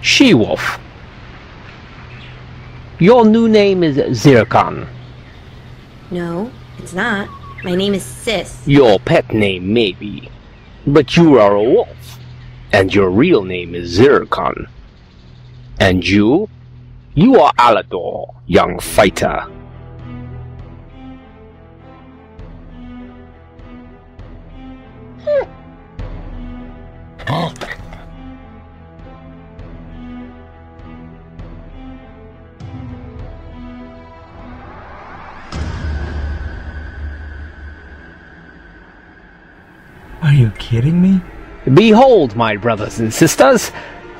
She-Wolf. Your new name is Zircon. No, it's not. My name is Sis. Your pet name may be, but you are a wolf, and your real name is Zircon. And you? You are Alador, young fighter. Are you kidding me? Behold, my brothers and sisters,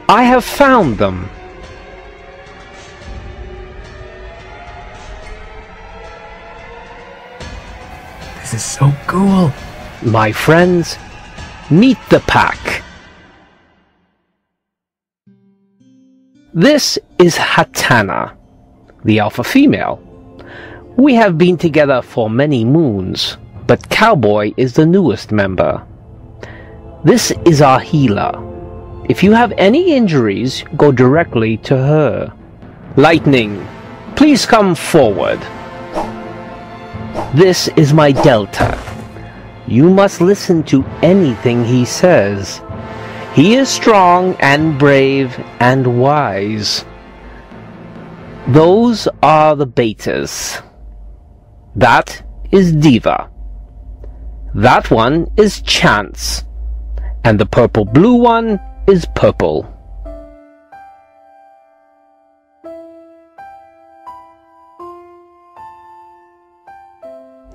I have found them. This is so cool. My friends, meet the pack. This is Hatana, the alpha female. We have been together for many moons, but Cowboy is the newest member. This is our healer. If you have any injuries, go directly to her. Lightning, please come forward. This is my Delta. You must listen to anything he says. He is strong and brave and wise. Those are the betas. That is Diva. That one is Chance. And the purple blue one is Purple.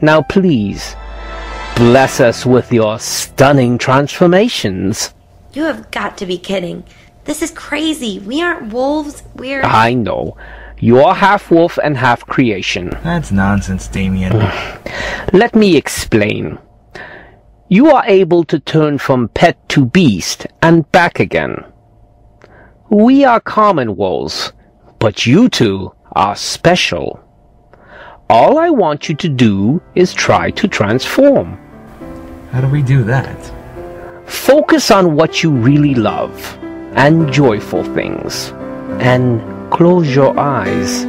Now please, bless us with your stunning transformations. You have got to be kidding. This is crazy. We aren't wolves. We're. I know. You are half wolf and half creation. That's nonsense, Damien. Let me explain. You are able to turn from pet to beast and back again. We are common wolves, but you two are special. All I want you to do is try to transform. How do we do that? Focus on what you really love and joyful things, and close your eyes.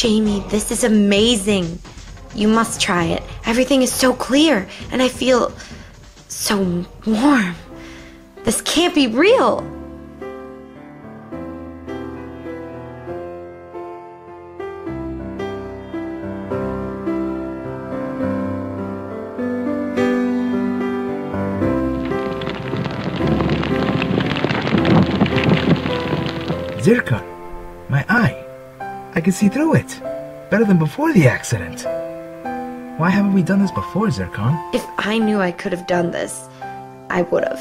Jamie, this is amazing. You must try it. Everything is so clear, and I feel so warm. This can't be real. Eye. I can see through it. Better than before the accident. Why haven't we done this before, Zircon? If I knew I could have done this, I would have.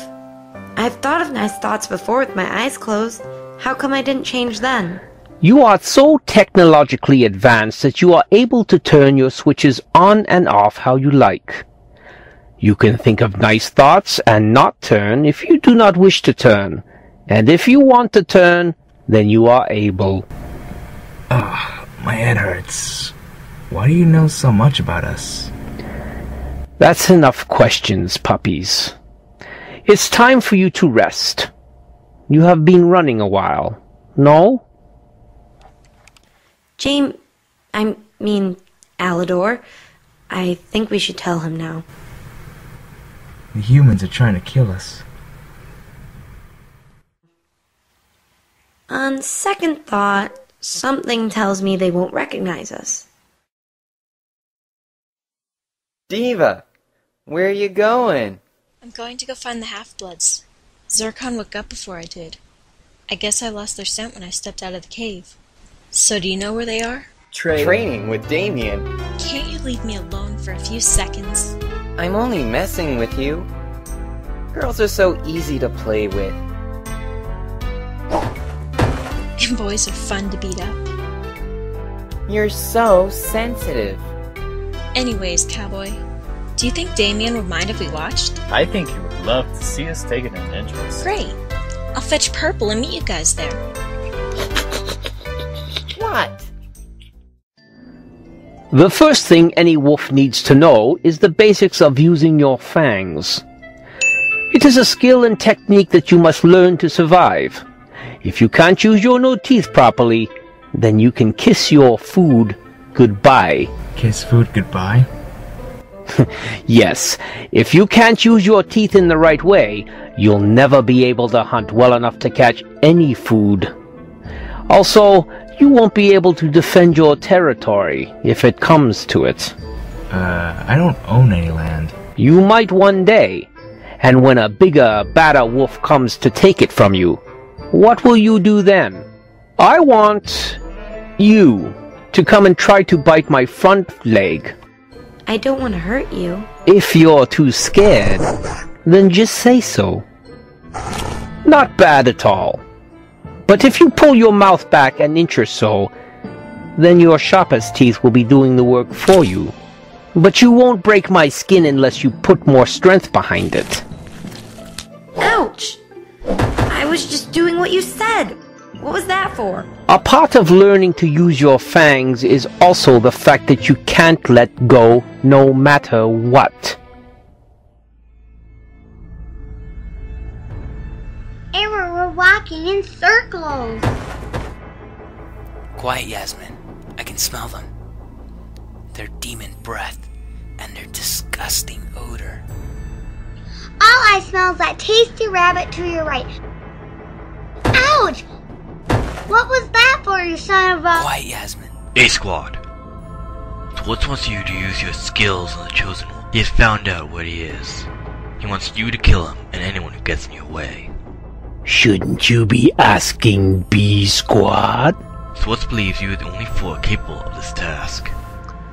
I've thought of nice thoughts before with my eyes closed. How come I didn't change then? You are so technologically advanced that you are able to turn your switches on and off how you like. You can think of nice thoughts and not turn if you do not wish to turn. And if you want to turn, then you are able. Ah, my head hurts. Why do you know so much about us? That's enough questions, puppies. It's time for you to rest. You have been running a while. No? James, I mean, Alador, I think we should tell him now. The humans are trying to kill us. On second thought, something tells me they won't recognize us. Diva, where are you going? I'm going to go find the half-bloods. Zircon woke up before I did. I guess I lost their scent when I stepped out of the cave. So do you know where they are? Training. Training with Damien. Can't you leave me alone for a few seconds? I'm only messing with you. Girls are so easy to play with. And boys are fun to beat up. You're so sensitive. Anyways, cowboy, do you think Damien would mind if we watched? I think he would love to see us taking an interest. Great. I'll fetch Purple and meet you guys there. What? The first thing any wolf needs to know is the basics of using your fangs. It is a skill and technique that you must learn to survive. If you can't use your no teeth properly, then you can kiss your food goodbye. Kiss food goodbye. Yes, if you can't use your teeth in the right way, you'll never be able to hunt well enough to catch any food. Also, you won't be able to defend your territory if it comes to it. Uh, I don't own any land. You might one day, and when a bigger, badder wolf comes to take it from you, what will you do then? I want you to come and try to bite my front leg. I don't want to hurt you. If you're too scared, then just say so. Not bad at all. But if you pull your mouth back an inch or so, then your sharpest teeth will be doing the work for you. But you won't break my skin unless you put more strength behind it. Ouch! I was just doing what you said. What was that for? A part of learning to use your fangs is also the fact that you can't let go no matter what. Error, we're walking in circles. Quiet, Yasmin. I can smell them. Their demon breath and their disgusting odor. All I smell is that tasty rabbit to your right. Ouch! What was that for, you son of a... Quiet, Yasmin. A squad. Twitz wants you to use your skills on the chosen one. He has found out what he is. He wants you to kill him and anyone who gets in your way. Shouldn't you be asking B Squad? Swartz believes you are the only four capable of this task.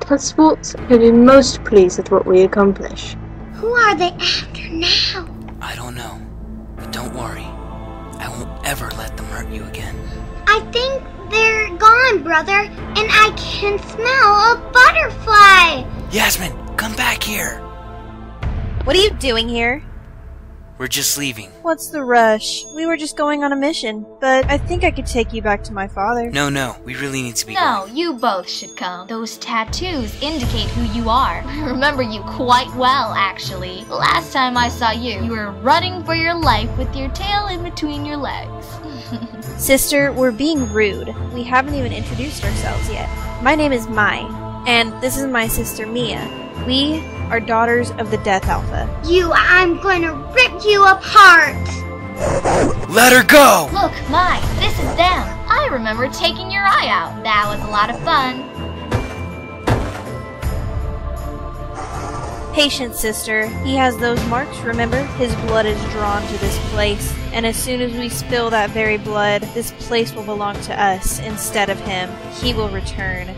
Transports will be most pleased with what we accomplish. Who are they after now? I don't know. But don't worry. I won't ever let them hurt you again. I think they're gone, brother, and I can smell a butterfly. Yasmin, come back here. What are you doing here? We're just leaving. What's the rush? We were just going on a mission, but I think I could take you back to my father. No, no, we really need to be No, going. you both should come. Those tattoos indicate who you are. I remember you quite well, actually. The last time I saw you, you were running for your life with your tail in between your legs. Sister, we're being rude. We haven't even introduced ourselves yet. My name is Mai, and this is my sister Mia. We are daughters of the Death Alpha. You, I'm going to rip you apart. Let her go! Look, Mai, this is them. I remember taking your eye out. That was a lot of fun. Patience, sister. He has those marks, remember? His blood is drawn to this place, and as soon as we spill that very blood, this place will belong to us instead of him. He will return.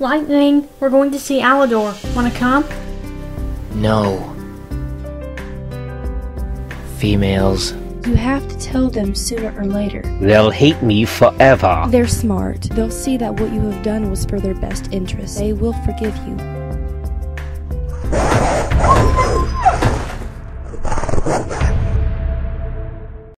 Lightning, we're going to see Alador. Wanna come? No. Females. You have to tell them sooner or later. They'll hate me forever. They're smart. They'll see that what you have done was for their best interest. They will forgive you.